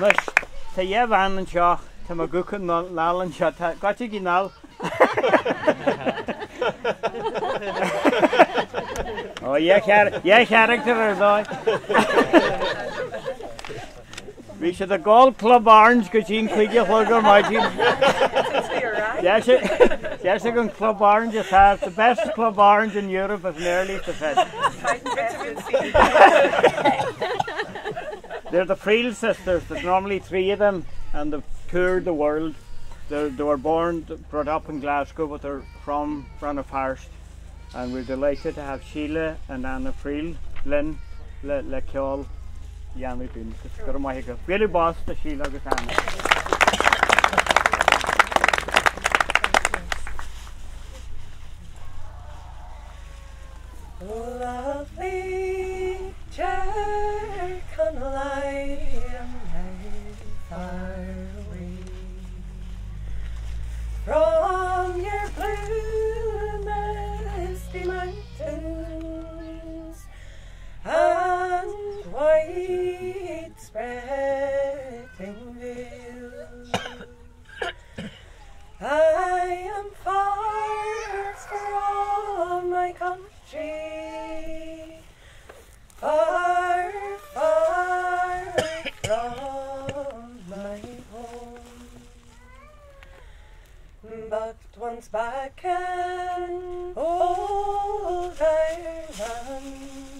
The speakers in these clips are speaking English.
Mas Tá dhéh an an seo Tá má guchan nálan seo gaite í ná ó dhé charachtar ar dáid. Bhí sé a gáil club Arns go tín chuige chugur maidtín. Yes, I an Club Orange is have the best Club Orange in Europe is nearly the Fed. They're the Friel sisters. There's normally three of them, and they've toured the world. They're, they were born, brought up in Glasgow, but they're from Ranafharst. And we're delighted to have Sheila and Anna Friel, Lynn, Le, Le Kjol, Yanni Bin. Really boss the Sheila agus Anna. Oh, lovely and white spreading vales. I am far from my country, far, far from my home. But once back in old Ireland,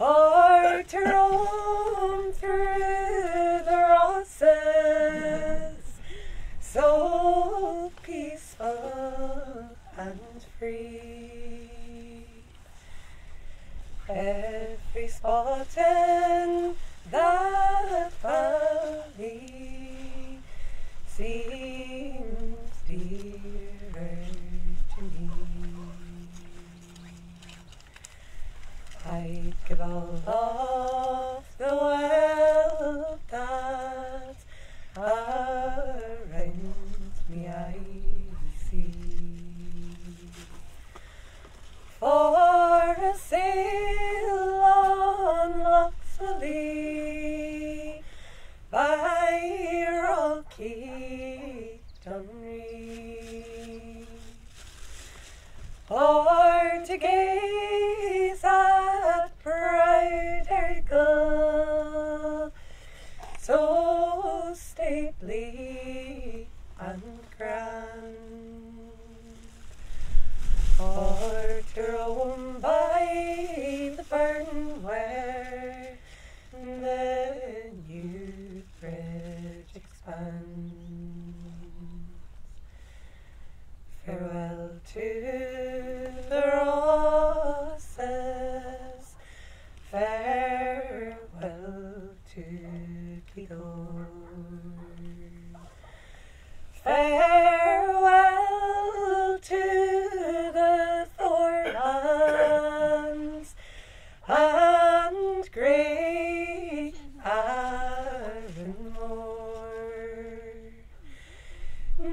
or to through the roses, so peaceful and free. Every spot in that valley seems dearer to me. I give all of the wealth that around me I see. For a sail on Lough Swilly by rocky Dunree. Or to gaze burn where the new bridge expands. Farewell to the roses, farewell to Cleon. Farewell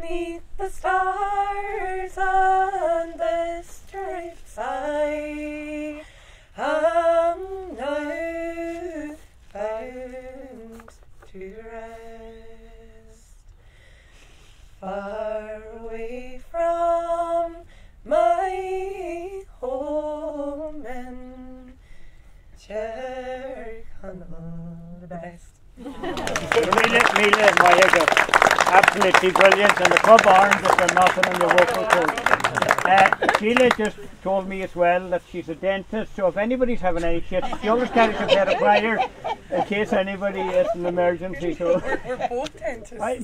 Neath the stars on the stripes I am now bound to rest far away from my home in Tyrconnell the best. Míle míle mai go. Absolutely brilliant and the club orange is there nothing in your vocal coach. Uh, Sheila just told me as well that she's a dentist, so if anybody's having any shit, she always carries a pair of pliers in case anybody is an emergency. So We're both dentists. I,